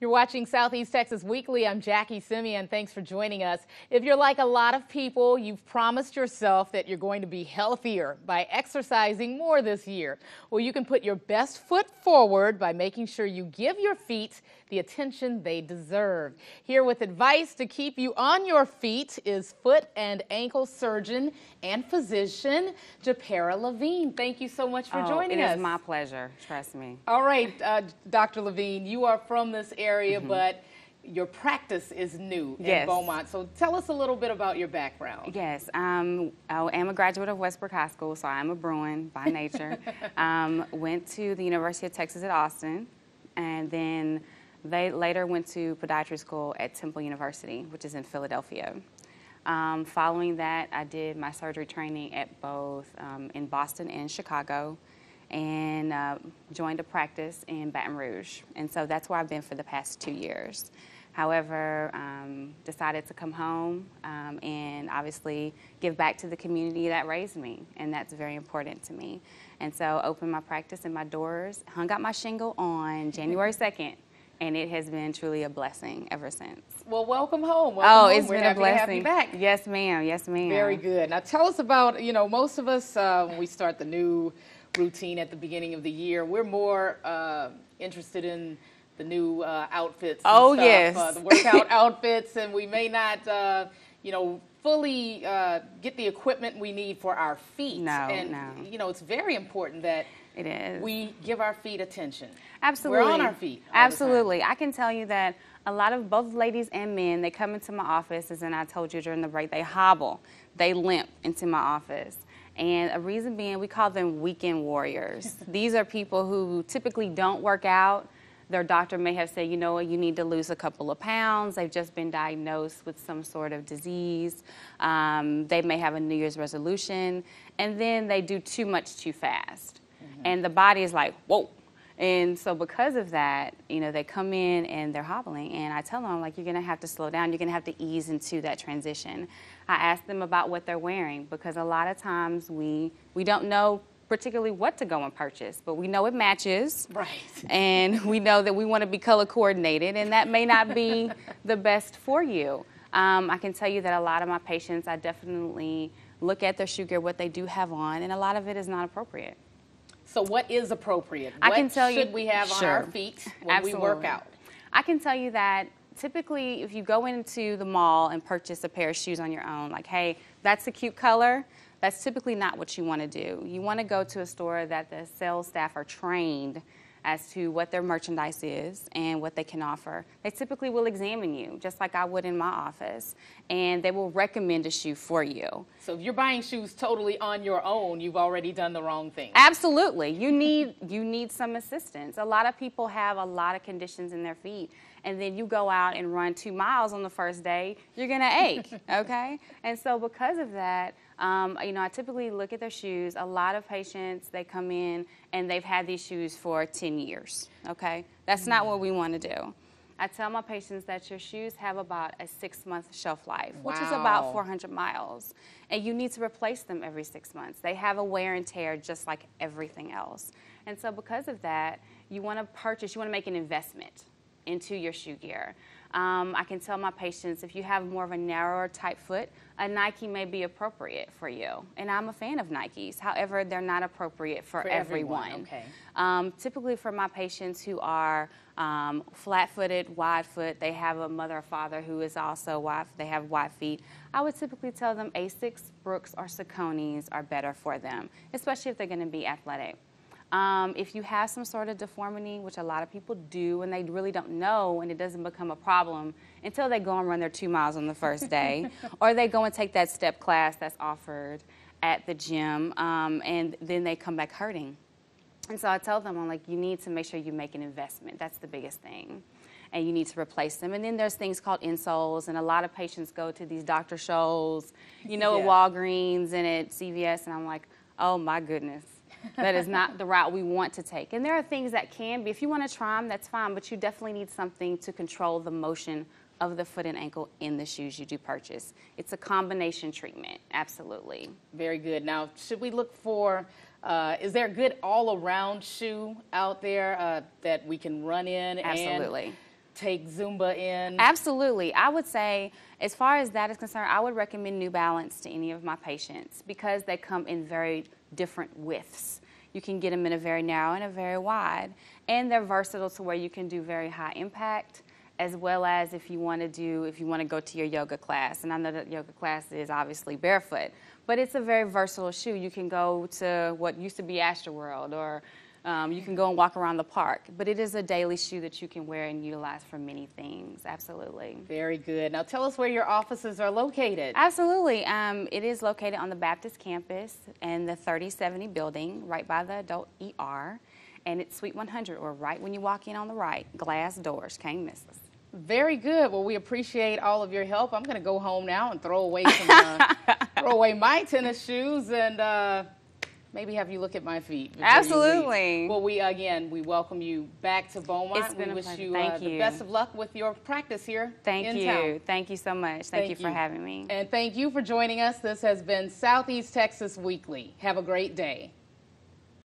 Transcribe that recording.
You're watching Southeast Texas Weekly. I'm Jackie Simien. Thanks for joining us. If you're like a lot of people, you've promised yourself that you're going to be healthier by exercising more this year. Well, you can put your best foot forward by making sure you give your feet the attention they deserve. Here with advice to keep you on your feet is foot and ankle surgeon and physician, Japera Levine. Thank you so much for oh, joining us. It is my pleasure, trust me. All right, uh, Dr. Levine, you are from this area, mm -hmm. but your practice is new yes. in Beaumont. So tell us a little bit about your background. Yes, um, I am a graduate of Westbrook High School, so I'm a Bruin by nature. um, went to the University of Texas at Austin, and then they later went to podiatry school at Temple University, which is in Philadelphia. Um, following that, I did my surgery training at both um, in Boston and Chicago and uh, joined a practice in Baton Rouge. And so that's where I've been for the past two years. However, um, decided to come home um, and obviously give back to the community that raised me, and that's very important to me. And so opened my practice and my doors, hung out my shingle on January 2nd, and it has been truly a blessing ever since. Well, welcome home. Welcome oh, home. it's We're been a blessing. back. Yes, ma'am. Yes, ma'am. Very good. Now, tell us about you know most of us uh, when we start the new routine at the beginning of the year, we're more uh, interested in the new uh, outfits. oh stuff, yes, uh, the workout outfits, and we may not uh, you know fully uh, get the equipment we need for our feet. No, and, no. You know, it's very important that it is. We give our feet attention. Absolutely. We're on our feet. Absolutely. I can tell you that a lot of both ladies and men, they come into my office, as I told you during the break, they hobble, they limp into my office. And a reason being, we call them weekend warriors. These are people who typically don't work out. Their doctor may have said, you know what, you need to lose a couple of pounds. They've just been diagnosed with some sort of disease. Um, they may have a New Year's resolution. And then they do too much too fast. Mm-hmm. And the body is like, whoa. And so because of that, you know, they come in and they're hobbling. And I tell them, like, you're going to have to slow down. You're going to have to ease into that transition. I ask them about what they're wearing because a lot of times we, we don't know particularly what to go and purchase, but we know it matches. Right. And we know that we want to be color coordinated, and that may not be the best for you. Um, I can tell you that a lot of my patients, I definitely look at their shoe gear, what they do have on, and a lot of it is not appropriate. So what is appropriate? I can tell you. should we have sure. on our feet when Absolutely. we work out? I can tell you that typically if you go into the mall and purchase a pair of shoes on your own, like, hey, that's a cute color, that's typically not what you want to do. You want to go to a store that the sales staff are trained as to what their merchandise is and what they can offer. They typically will examine you, just like I would in my office, and they will recommend a shoe for you. So if you're buying shoes totally on your own, you've already done the wrong thing. Absolutely. You need you need some assistance. A lot of people have a lot of conditions in their feet and then you go out and run two miles on the first day, you're gonna ache, okay? And so because of that, um, you know, I typically look at their shoes. A lot of patients, they come in and they've had these shoes for 10 years, okay? That's not what we wanna do. I tell my patients that your shoes have about a six month shelf life, wow. which is about 400 miles. And you need to replace them every six months. They have a wear and tear just like everything else. And so, because of that, you want to purchase, you want to make an investment into your shoe gear. Um, I can tell my patients if you have more of a narrower type foot, a Nike may be appropriate for you. And I'm a fan of Nikes. However, they're not appropriate for, for everyone. everyone. Okay. Um, typically, for my patients who are um, flat footed, wide foot, they have a mother or father who is also wide, they have wide feet, I would typically tell them Asics, Brooks, or Saucony's are better for them, especially if they're going to be athletic. Um, if you have some sort of deformity, which a lot of people do, and they really don't know, and it doesn't become a problem until they go and run their two miles on the first day, or they go and take that step class that's offered at the gym, um, and then they come back hurting. And so I tell them, I'm like, you need to make sure you make an investment. That's the biggest thing. And you need to replace them. And then there's things called insoles, and a lot of patients go to these Dr. Scholl's, you know, yeah. at Walgreens and at CVS, and I'm like, oh my goodness that is not the route we want to take. And there are things that can be. If you want to try them, that's fine, but you definitely need something to control the motion of the foot and ankle in the shoes you do purchase. It's a combination treatment, absolutely. Very good. Now, should we look for, uh, is there a good all around shoe out there uh, that we can run in? Absolutely. And take Zumba in? Absolutely. I would say, as far as that is concerned, I would recommend New Balance to any of my patients because they come in very different widths. You can get them in a very narrow and a very wide, and they're versatile to where you can do very high impact as well as if you want to do if you want to go to your yoga class and i know that yoga class is obviously barefoot but it's a very versatile shoe you can go to what used to be astroworld or um, you can go and walk around the park but it is a daily shoe that you can wear and utilize for many things absolutely Very good. Now tell us where your offices are located. absolutely um, it is located on the baptist campus in the 3070 building right by the adult er and it's suite 100 or right when you walk in on the right glass doors can't miss us Very good. Well, we appreciate all of your help. I'm going to go home now and throw away some, uh, throw away my tennis shoes and uh, maybe have you look at my feet. you. Absolutely. Well, we again we welcome you back to Beaumont. It's been we a wish pleasure. you, Thank uh, the you. best of luck with your practice here Thank you. town. Thank you so much. Thank, you for having me. And thank you for joining us. This has been Southeast Texas Weekly. Have a great day.